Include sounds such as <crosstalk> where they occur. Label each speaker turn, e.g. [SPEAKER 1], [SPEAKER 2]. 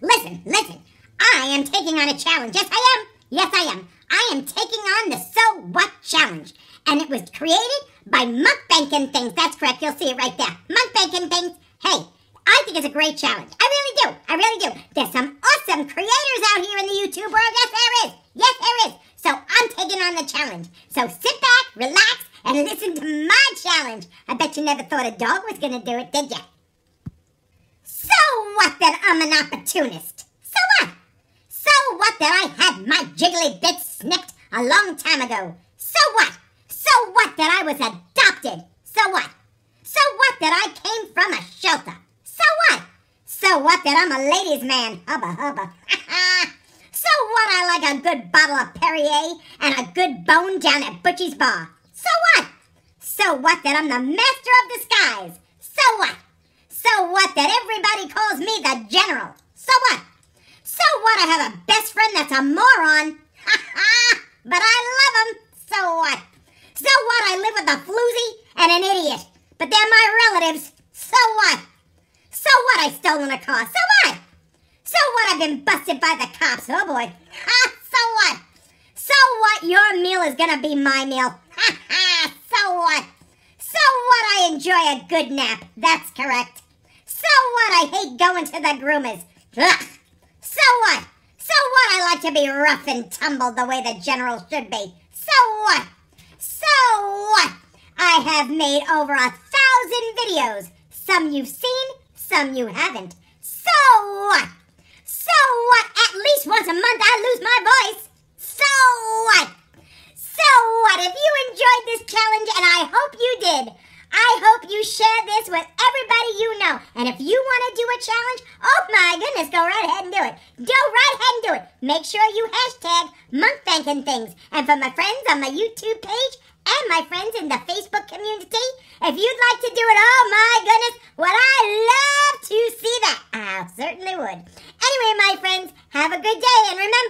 [SPEAKER 1] Listen, listen. I am taking on a challenge. Yes, I am. Yes, I am. I am taking on the So What Challenge. And it was created by Mukbang n Thangs. That's correct. You'll see it right there. Mukbang n Thangs. Hey, I think it's a great challenge. I really do. I really do. There's some awesome creators out here in the YouTube world. Yes, there is. Yes, there is. So I'm taking on the challenge. So sit back, relax, and listen to my challenge. I bet you never thought a dog was going to do it, did you? I'm an opportunist? So what? So what that I had my jiggly bits snipped a long time ago? So what? So what that I was adopted? So what? So what that I came from a shelter? So what? So what that I'm a ladies' man? Hubba hubba. <laughs> so what I like a good bottle of Perrier and a good bone down at Butchie's Bar? So what? So what that I'm the master of disguise? So what? So what that everybody calls me the general? So what? So what I have a best friend that's a moron? but I love him. So what? So what I live with a floozy and an idiot? But they're my relatives. So what? So what I stolen a car? So what? So what I've been busted by the cops? Oh boy. so what? So what your meal is gonna be my meal? so what? So what I enjoy a good nap. That's correct. So what I hate going to the groomers. Ugh. So what? So what I like to be rough and tumble the way the general should be. So what? So what? I have made over a thousand videos. Some you've seen, some you haven't. So what? So what? At least once a month I lose my voice. So what? So what? If you enjoyed this challenge, and I hope you did, I hope you share this with everybody you know. And if you want to do a challenge, oh my goodness, go right ahead and do it. Go right ahead and do it. Make sure you hashtag Mukbang n Thangs. And for my friends on my YouTube page and my friends in the Facebook community, if you'd like to do it, oh my goodness, would I love to see that. I certainly would. Anyway, my friends, have a good day. And remember,